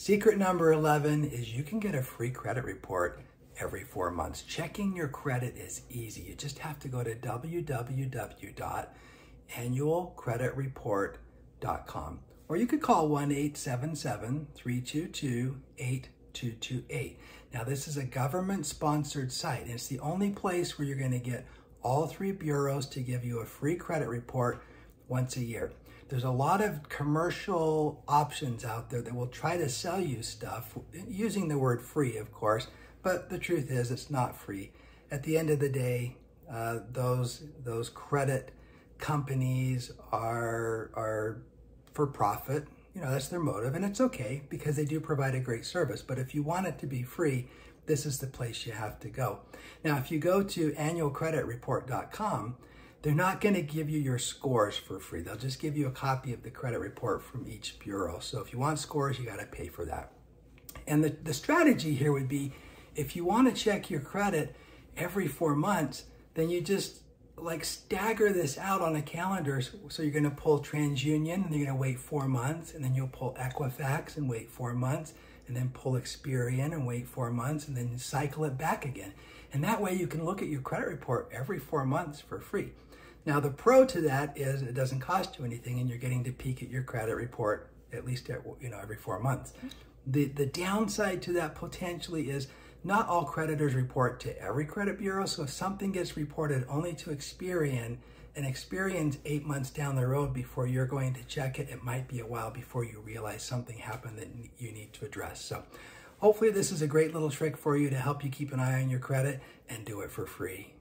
Secret number 11 is you can get a free credit report every four months. Checking your credit is easy. You just have to go to www.annualcreditreport.com or you could call 1 877 322 8228. Now, this is a government sponsored site, it's the only place where you're going to get all three bureaus to give you a free credit report once a year. There's a lot of commercial options out there that will try to sell you stuff using the word free, of course, but the truth is it's not free. At the end of the day, uh, those those credit companies are are for profit. You know, that's their motive, and it's okay because they do provide a great service. But if you want it to be free, this is the place you have to go. Now, if you go to annualcreditreport.com, they're not going to give you your scores for free. They'll just give you a copy of the credit report from each bureau. So if you want scores, you got to pay for that. And the, the strategy here would be if you want to check your credit every four months, then you just like stagger this out on a calendar. So you're going to pull TransUnion and you're going to wait four months, and then you'll pull Equifax and wait four months, and then pull Experian and wait four months, and then cycle it back again. And that way you can look at your credit report every four months for free. Now, the pro to that is it doesn't cost you anything and you're getting to peek at your credit report at least you know every four months. The, the downside to that potentially is not all creditors report to every credit bureau. So if something gets reported only to Experian and Experian's eight months down the road before you're going to check it, it might be a while before you realize something happened that you need to address. So hopefully this is a great little trick for you to help you keep an eye on your credit and do it for free.